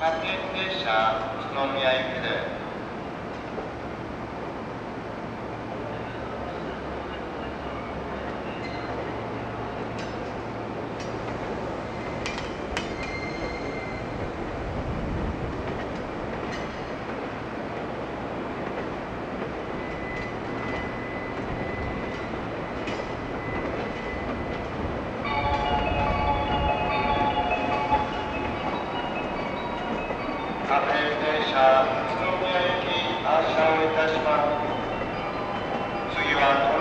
各駅列車宇都宮行きです。各駅停車宇都宮行き発車をいたします。次は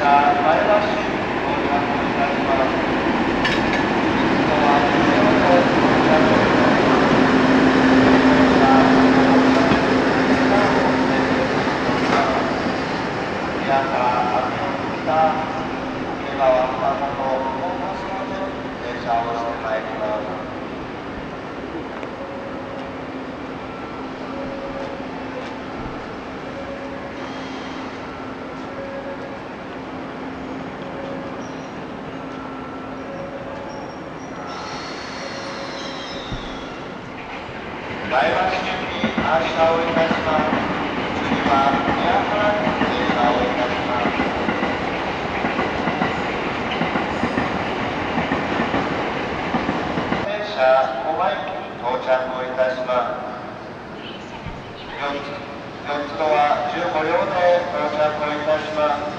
停車前橋県に車をいたします。次は宮原に停車をいたします。車到着をいたします。4つとは15両で到着をいたします。